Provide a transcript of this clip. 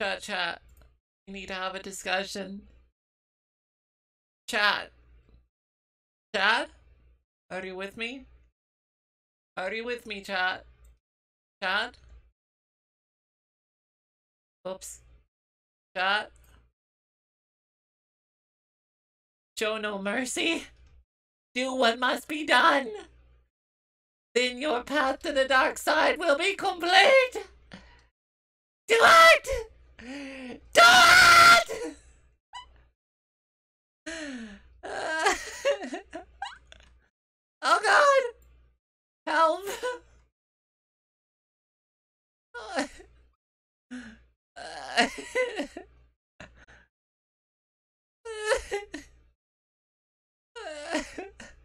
Chat, chat. We need to have a discussion. Chat. Chat? Are you with me? Are you with me, chat? Chat? Oops. Chat? Show no mercy. Do what must be done. Then your path to the dark side will be complete. Help!